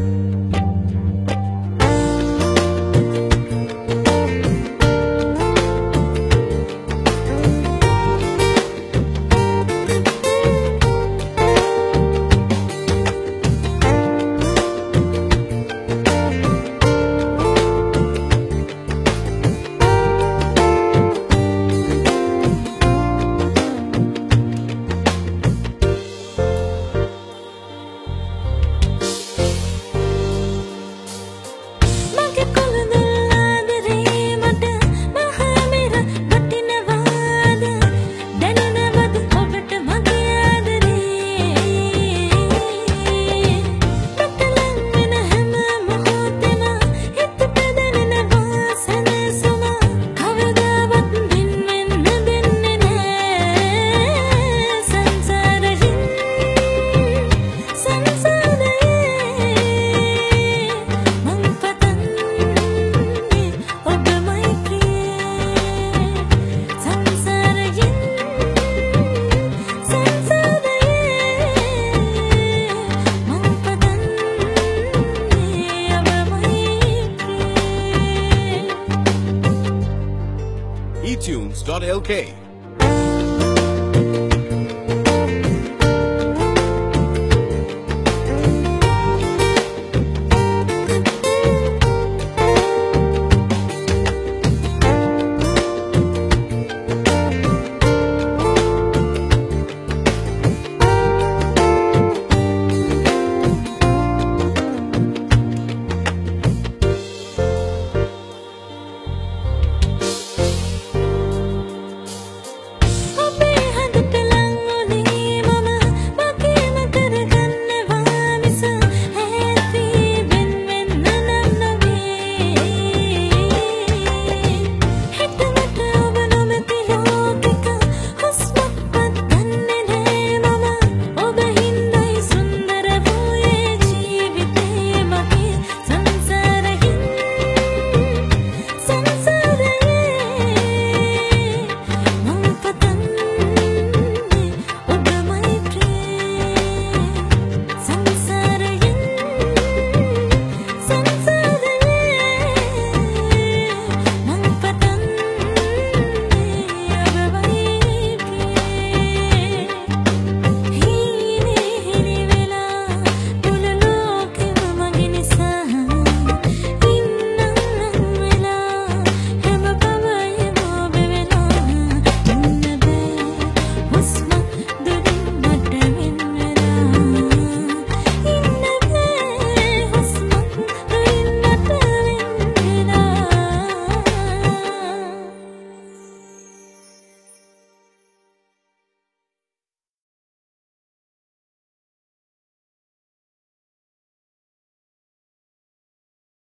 Mm-hmm. itunes.lk.